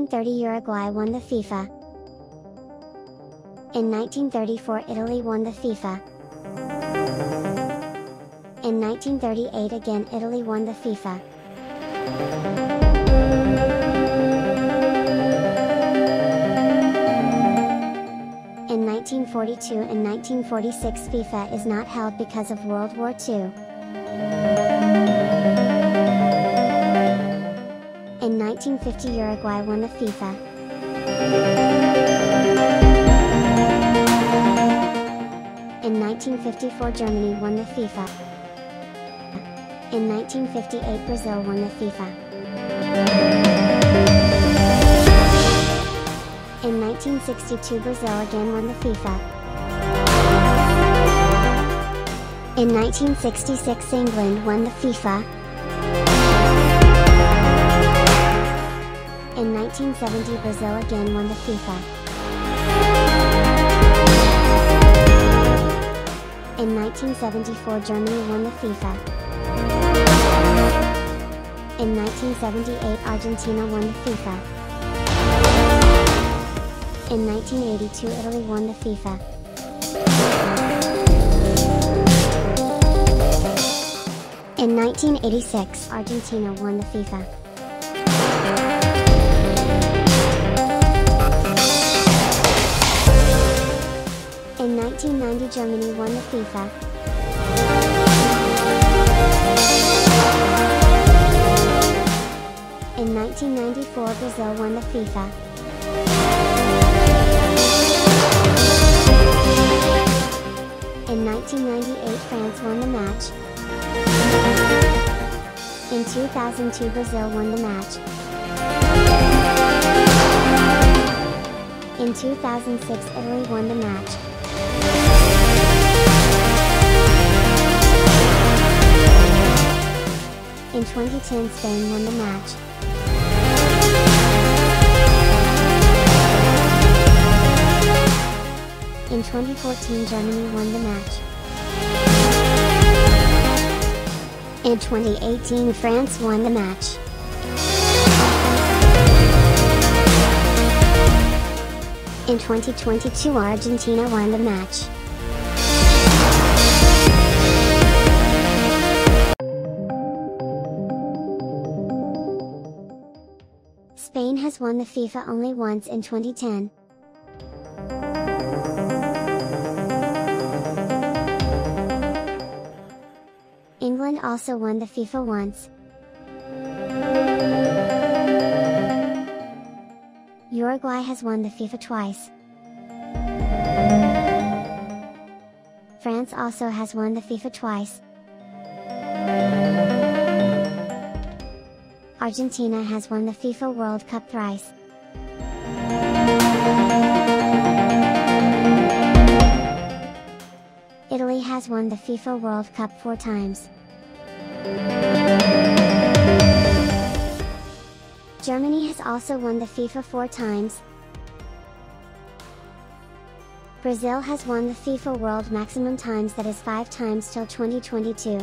1930 Uruguay won the FIFA. In 1934 Italy won the FIFA. In 1938 again Italy won the FIFA. In 1942 and 1946 FIFA is not held because of World War II. 1950 Uruguay won the FIFA. In 1954 Germany won the FIFA. In 1958 Brazil won the FIFA. In 1962 Brazil again won the FIFA. In 1966 England won the FIFA. In 1970 Brazil again won the FIFA. In 1974 Germany won the FIFA. In 1978 Argentina won the FIFA. In 1982 Italy won the FIFA. In 1986 Argentina won the FIFA. In 1990 Germany won the FIFA. In 1994 Brazil won the FIFA. In 1998 France won the match. In 2002 Brazil won the match. In 2006 Italy won the match. In 2010 Spain won the match. In 2014 Germany won the match. In 2018 France won the match. In 2022 Argentina won the match. Spain has won the FIFA only once in 2010. England also won the FIFA once. Uruguay has won the FIFA twice. France also has won the FIFA twice. Argentina has won the FIFA World Cup thrice. Italy has won the FIFA World Cup four times. Germany has also won the FIFA four times. Brazil has won the FIFA World maximum times that is five times till 2022.